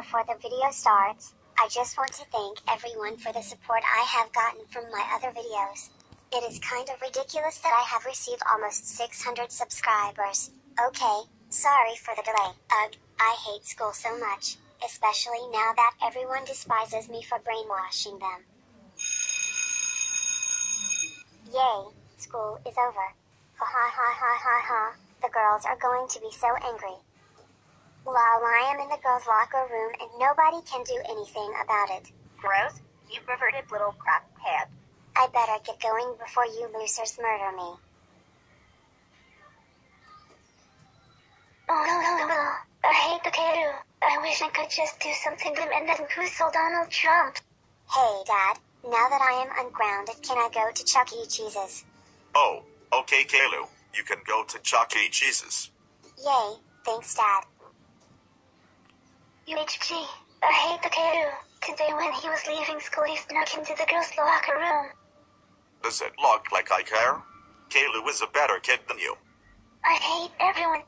Before the video starts, I just want to thank everyone for the support I have gotten from my other videos. It is kind of ridiculous that I have received almost 600 subscribers. Okay, sorry for the delay. Ugh, I hate school so much, especially now that everyone despises me for brainwashing them. Yay, school is over. Ha ha ha ha ha ha. The girls are going to be so angry. While I am in the girls' locker room and nobody can do anything about it. Gross, you perverted little crackhead. I better get going before you losers murder me. Oh no no no no. I hate the Karu. I wish I could just do something to and then whistle Donald Trump. Hey, Dad. Now that I am ungrounded, can I go to Chuck E. Cheese's? Oh, okay, Kalu. You can go to Chuck E. Cheese's. Yay, thanks, Dad. UHG. I hate the Karu. Today when he was leaving school he snuck into the girls' locker room. Does it look like I care? Kalu is a better kid than you. I hate everyone.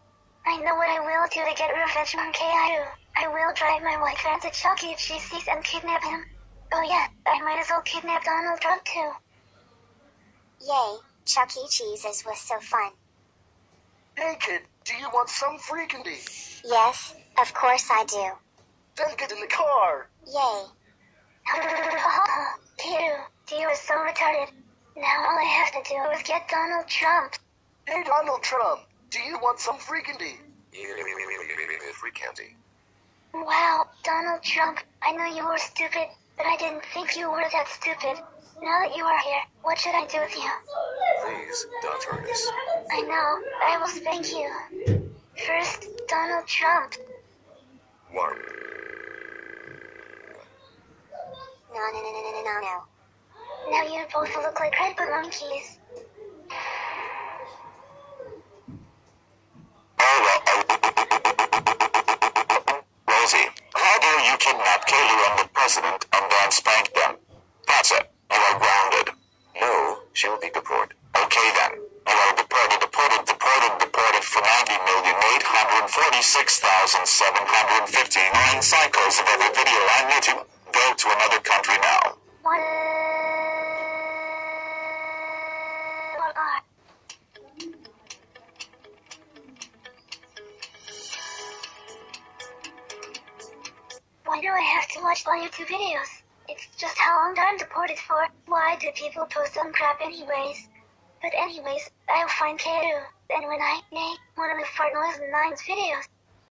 I know what I will do to get revenge on Karu. I will drive my white van to Chuck E. Cheese's and kidnap him. Oh yeah, I might as well kidnap Donald Trump too. Yay, Chuck E. Cheese's was so fun. Hey kid, do you want some free candy? Yes, of course I do. Then get in the car. Yay. Karu, you are so retarded. Now all I have to do is get Donald Trump. Hey Donald Trump, do you want some free candy? Free candy. Wow, Donald Trump, I know you were stupid, but I didn't think you were that stupid. Now that you are here, what should I do with you? Please, don't hurt us. I know, I will spank you. First, Donald Trump. One. No, no, no, no, no, no, no. Now you both look like Red Bull monkeys. Rosie, how dare you kidnap Kalu and the president and then spank them? That's it. You are grounded. No, she'll be deported. Okay then. You are deported, deported, deported, deported for 90,846,759 cycles of every video on YouTube. Go to another country now. Why do I have to watch all YouTube videos? It's just how long I'm deported for. Why do people post some crap anyways? But anyways, I'll find Karu. Then when I make one of the Fart Noise 9's videos,